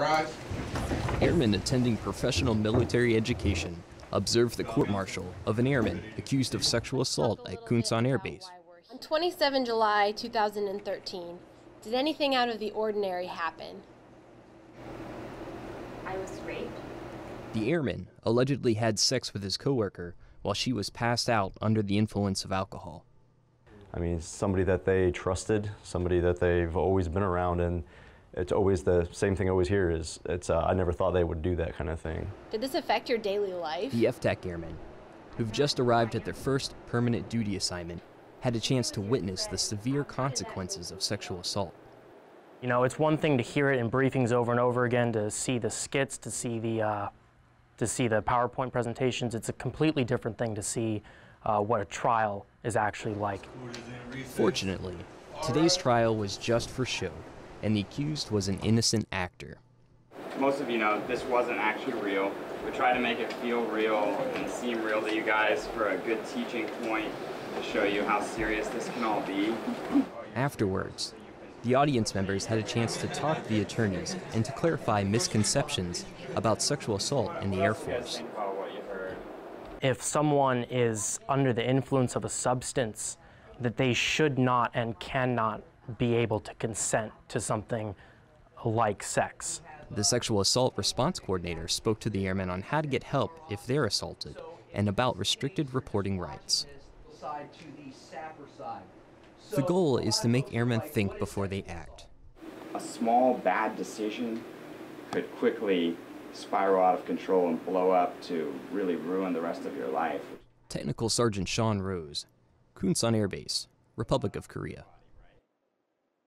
rise. Airmen attending professional military education observed the court martial of an airman accused of sexual assault at Kunsan Air Base. On 27 July 2013, did anything out of the ordinary happen? I was raped. The airman allegedly had sex with his coworker while she was passed out under the influence of alcohol. I mean, somebody that they trusted, somebody that they've always been around, and it's always the same thing I always hear is, it's, uh, I never thought they would do that kind of thing. Did this affect your daily life? The FTAC airmen, who've just arrived at their first permanent duty assignment, had a chance to witness the severe consequences of sexual assault. You know, it's one thing to hear it in briefings over and over again, to see the skits, to see the, uh, to see the PowerPoint presentations. It's a completely different thing to see uh, what a trial is actually like. Fortunately, today's trial was just for show, and the accused was an innocent actor. Most of you know this wasn't actually real. We tried to make it feel real and seem real to you guys for a good teaching point to show you how serious this can all be. Afterwards, the audience members had a chance to talk to the attorneys and to clarify misconceptions about sexual assault in the Air Force. If someone is under the influence of a substance, that they should not and cannot be able to consent to something like sex. The sexual assault response coordinator spoke to the airmen on how to get help if they're assaulted and about restricted reporting rights. The goal is to make airmen think before they act. A small bad decision could quickly spiral out of control and blow up to really ruin the rest of your life. Technical Sergeant Sean Rose, Kunsan Air Base, Republic of Korea.